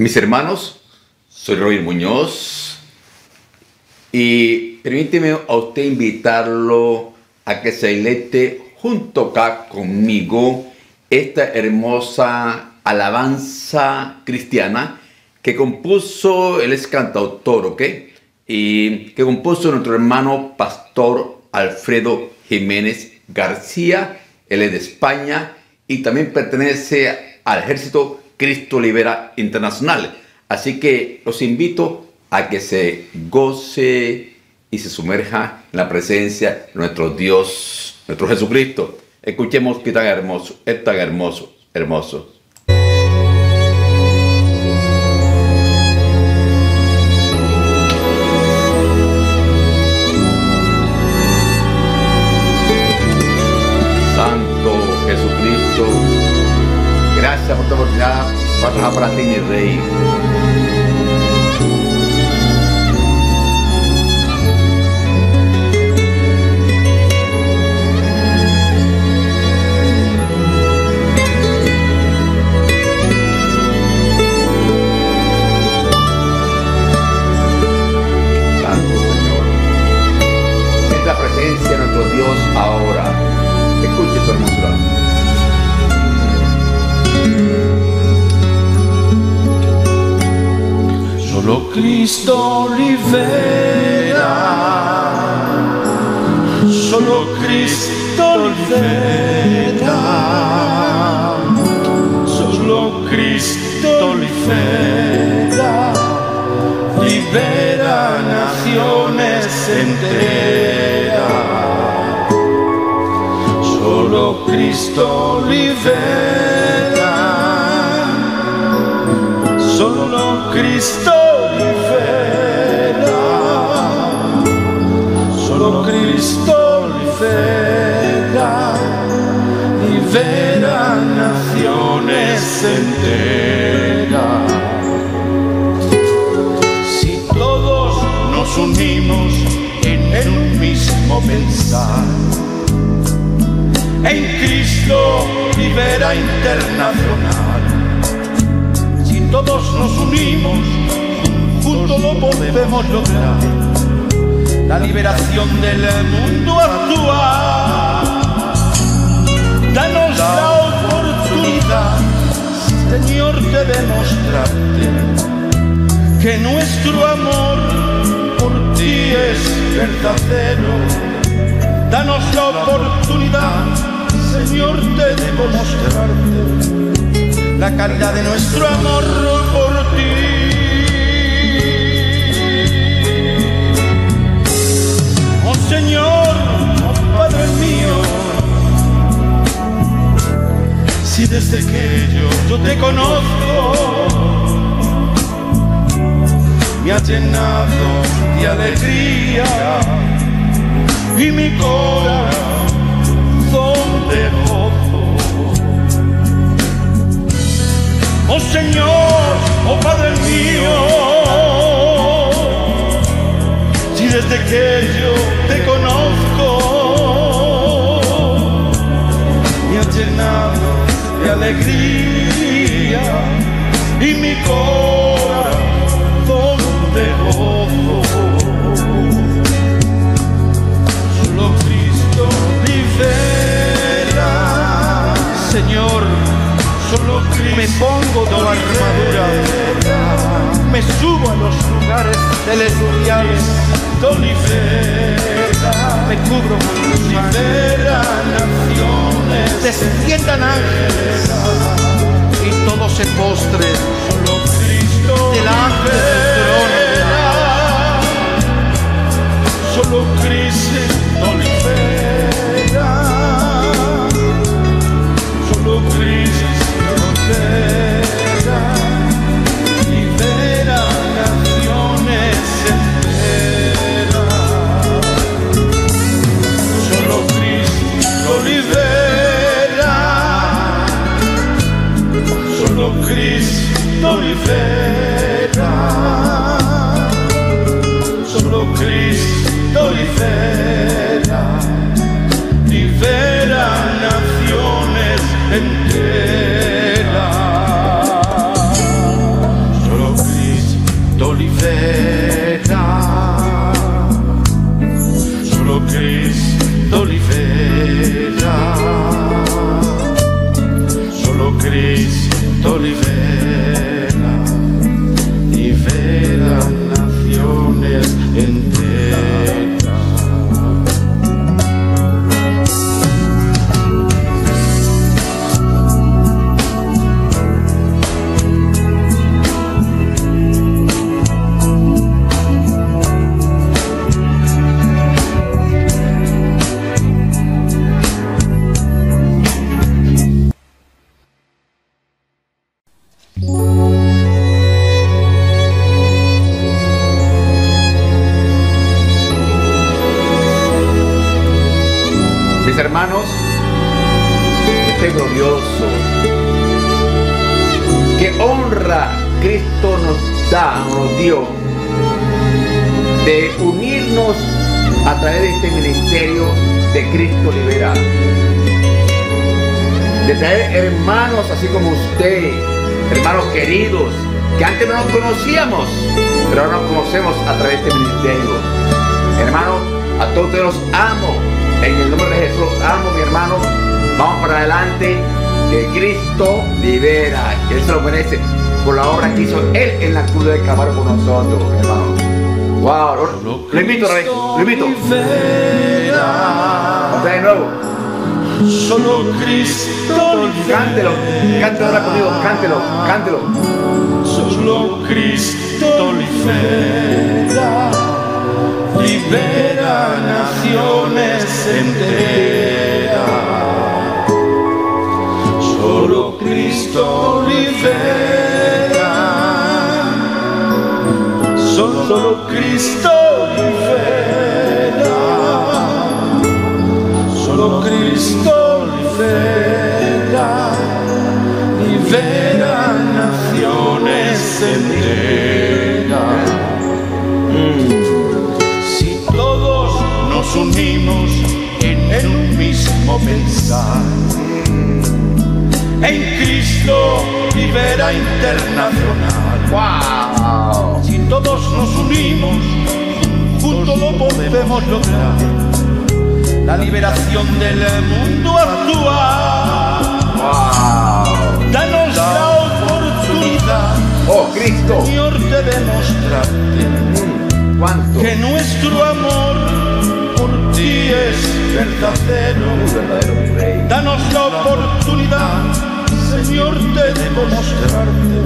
Mis hermanos, soy Robin Muñoz y permíteme a usted invitarlo a que se ilete junto acá conmigo esta hermosa alabanza cristiana que compuso, él es cantautor, ¿ok? Y que compuso nuestro hermano pastor Alfredo Jiménez García, él es de España y también pertenece al ejército Cristo Libera Internacional. Así que los invito a que se goce y se sumerja en la presencia de nuestro Dios, nuestro Jesucristo. Escuchemos qué tan hermoso, es tan hermoso, hermoso. Para para ti, mi rey. Cristo libera, solo Cristo libera, solo Cristo libera, libera naciones enteras, solo Cristo libera, solo Cristo Cristo libera, libera naciones enteras. Si todos nos unimos en un mismo pensar, en Cristo libera internacional. Si todos nos unimos, juntos lo podemos lograr la liberación del mundo actual. Danos la oportunidad, Señor, de demostrarte que nuestro amor por ti es verdadero. Danos la oportunidad, Señor, de demostrarte la calidad de nuestro amor por ti. Señor, oh Padre mío, si desde que yo, yo te conozco, me ha llenado de alegría y mi corazón de gozo. Oh Señor, oh Padre mío, desde que yo me pongo tu armadura, me subo a los lugares celestiales. Me cubro con tus naciones, desciendan ángeles. Y todo se postre solo Cristo delante del trono. Solo Cristo libera, Cristo libera, solo Cristo libera, glorioso que honra Cristo nos da, nos dio, de unirnos a través de este ministerio de Cristo liberado. De traer hermanos así como usted, hermanos queridos, que antes no nos conocíamos, pero ahora nos conocemos a través de este ministerio. Hermano, a todos te los amo. En el nombre de Jesús amo, mi hermano. Vamos para adelante. Que Cristo libera. Que Él se lo merece por la obra que hizo Él en la cruz de Calvario por nosotros, hermano. Wow, lo invito, Rey, lo invito. Otra de nuevo. Solo Cristo Cántelo, cántelo ahora conmigo, cántelo, cántelo. Solo Cristo libera, libera naciones enteras. Cristo libera, solo, Cristo libera, solo Cristo libera, libera naciones enteras. Si todos nos unimos en, un mismo pensar, en Cristo libera internacional. Wow. Si todos nos unimos, juntos lo podemos lograr. La liberación del mundo actual. Wow. Danos la oportunidad, Oh, Cristo. Señor, de demostrarte Mm, ¿Cuánto? que nuestro amor por ti es verdadero. Danos la oportunidad, de demostrarte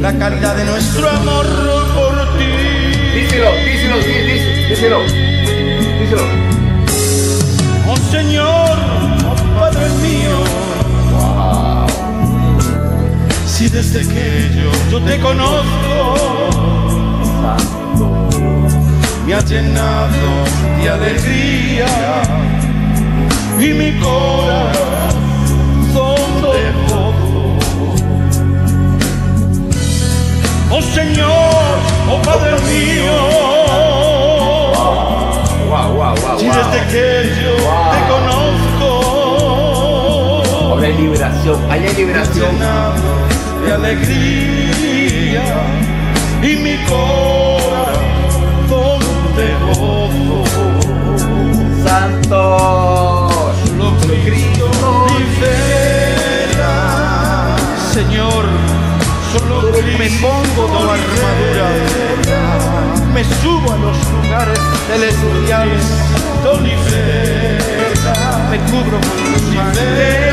la calidad de nuestro amor por ti. Díselo, díselo, dí- dí- díselo. Díselo. Oh Señor, oh Padre mío, Wow. si desde que yo, yo te conozco, Santo. me has llenado de alegría y mi corazón de Oh Señor, oh Padre mío, Wow, wow, wow, si desde que yo te conozco, Ahora hay liberación, hay liberación. de alegría y mi corazón de gozo. Santo. Lo Cristo libera, Señor, solo me pongo tu armadura, me subo a los lugares celestiales, me cubro con sangre,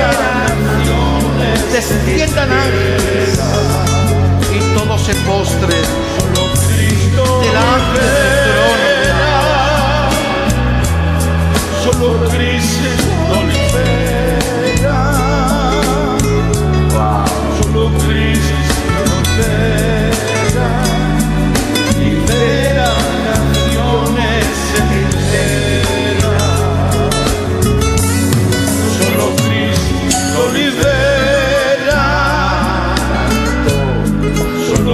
naciones, desciendan ángeles. Y todo se postre, delante del trono. Solo Cristo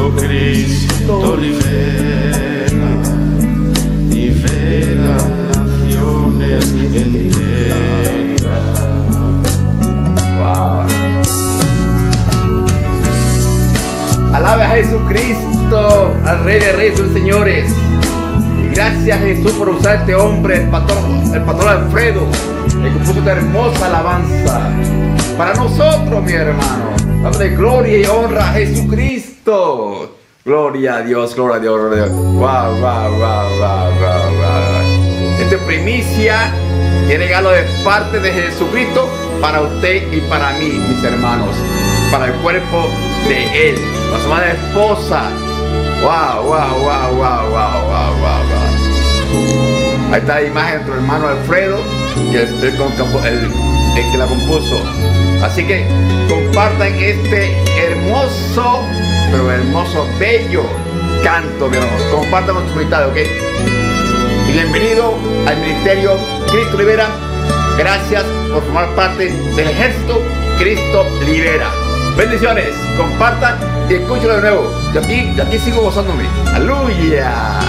Solo Cristo libera, libera naciones enteras. Wow. Alabe a Jesucristo, al Rey de Reyes Señores. Y gracias Jesús por usar este hombre, el patrón, el patrón Alfredo, que puso esta hermosa alabanza. Para nosotros, mi hermano. Dame gloria y honra a Jesucristo. Gloria a Dios, gloria a Dios, gloria a Dios. Wow, wow, wow, wow, wow, wow. Esta es primicia y regalo de parte de Jesucristo para usted y para mí, mis hermanos. Para el cuerpo de Él. Su madre esposa. Wow, wow, wow, wow, wow, wow, wow, Ahí está la imagen de nuestro hermano Alfredo, el que la compuso. Así que compartan este hermoso, pero hermoso, bello canto, mi hermano. Compartan con su ¿ok? Y bienvenido al Ministerio Cristo Libera. Gracias por formar parte del ejército Cristo Libera. Bendiciones, compartan y escúchenlo de nuevo. Yo aquí, yo aquí sigo gozándome. Aleluya.